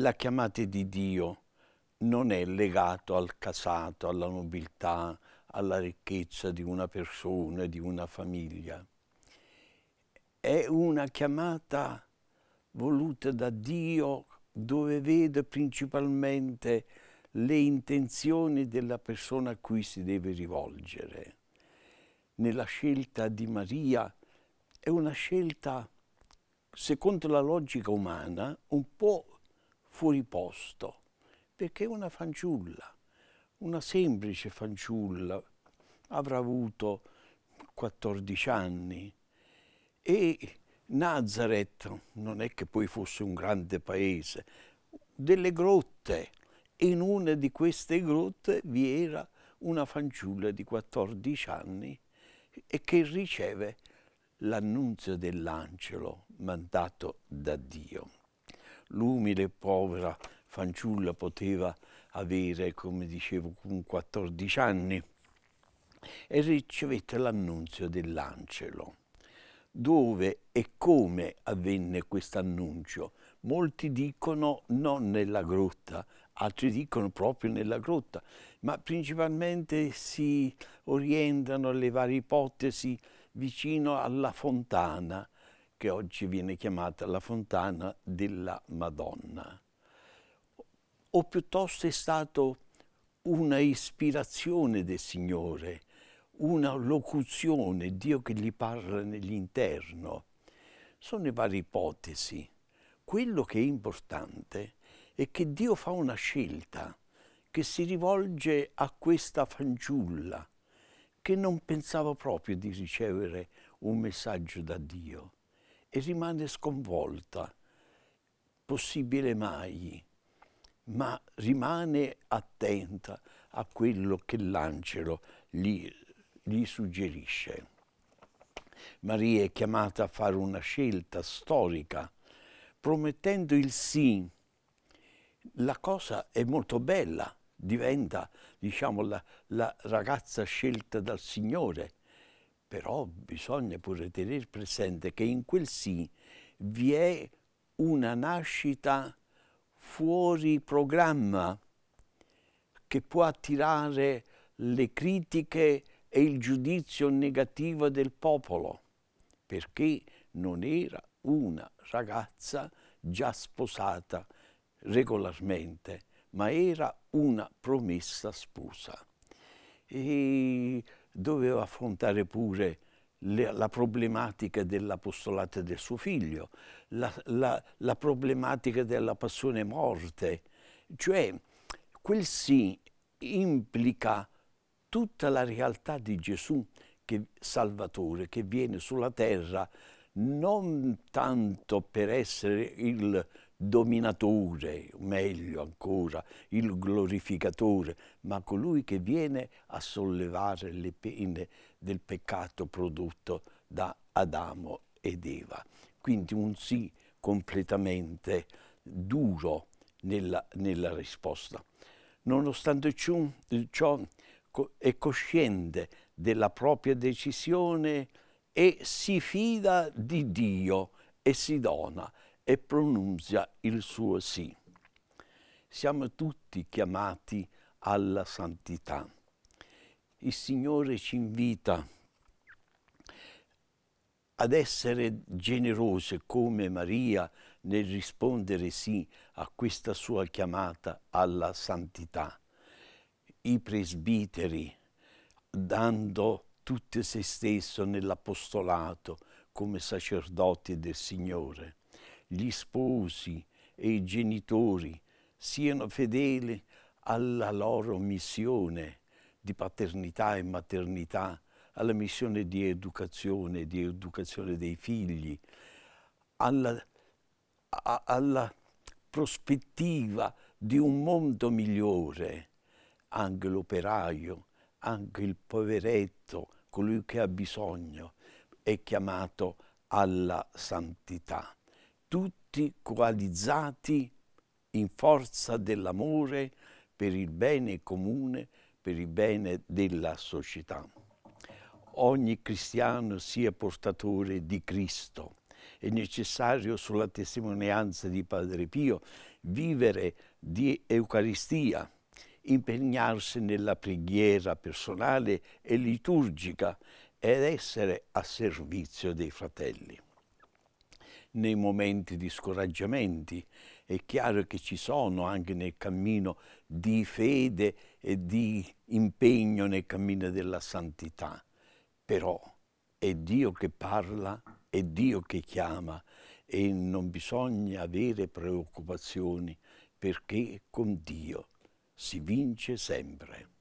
la chiamata di Dio non è legato al casato, alla nobiltà, alla ricchezza di una persona, di una famiglia. È una chiamata voluta da Dio dove vede principalmente le intenzioni della persona a cui si deve rivolgere. Nella scelta di Maria è una scelta, secondo la logica umana, un po' fuori posto, perché una fanciulla, una semplice fanciulla, avrà avuto 14 anni e Nazareth non è che poi fosse un grande paese, delle grotte. In una di queste grotte vi era una fanciulla di 14 anni e che riceve l'annunzio dell'angelo mandato da Dio. L'umile e povera fanciulla poteva avere, come dicevo, 14 anni e ricevette l'annunzio dell'angelo. Dove e come avvenne questo annuncio? Molti dicono non nella grotta, altri dicono proprio nella grotta, ma principalmente si orientano alle varie ipotesi vicino alla fontana, che oggi viene chiamata la fontana della Madonna. O piuttosto è stato una ispirazione del Signore, una locuzione, Dio che gli parla nell'interno. Sono varie ipotesi. Quello che è importante è che Dio fa una scelta che si rivolge a questa fanciulla che non pensava proprio di ricevere un messaggio da Dio e rimane sconvolta. Possibile mai? Ma rimane attenta a quello che l'angelo gli gli suggerisce. Maria è chiamata a fare una scelta storica, promettendo il sì. La cosa è molto bella, diventa diciamo, la, la ragazza scelta dal Signore, però bisogna pure tenere presente che in quel sì vi è una nascita fuori programma che può attirare le critiche e il giudizio negativo del popolo, perché non era una ragazza già sposata regolarmente, ma era una promessa sposa. E doveva affrontare pure le, la problematica dell'apostolato del suo figlio, la, la, la problematica della passione morte, cioè quel sì implica tutta la realtà di Gesù che, Salvatore che viene sulla terra non tanto per essere il dominatore, meglio ancora, il glorificatore, ma colui che viene a sollevare le pene del peccato prodotto da Adamo ed Eva. Quindi un sì completamente duro nella, nella risposta. Nonostante ciò, ciò è cosciente della propria decisione e si fida di Dio e si dona e pronuncia il suo sì. Siamo tutti chiamati alla santità. Il Signore ci invita ad essere generose come Maria nel rispondere sì a questa sua chiamata alla santità i presbiteri, dando tutto se stesso nell'apostolato come sacerdoti del Signore. Gli sposi e i genitori siano fedeli alla loro missione di paternità e maternità, alla missione di educazione, di educazione dei figli, alla, a, alla prospettiva di un mondo migliore anche l'operaio, anche il poveretto, colui che ha bisogno, è chiamato alla santità. Tutti coalizzati in forza dell'amore per il bene comune, per il bene della società. Ogni cristiano sia portatore di Cristo. È necessario, sulla testimonianza di Padre Pio, vivere di Eucaristia, impegnarsi nella preghiera personale e liturgica ed essere a servizio dei fratelli. Nei momenti di scoraggiamenti è chiaro che ci sono anche nel cammino di fede e di impegno nel cammino della santità, però è Dio che parla, è Dio che chiama e non bisogna avere preoccupazioni perché con Dio si vince sempre.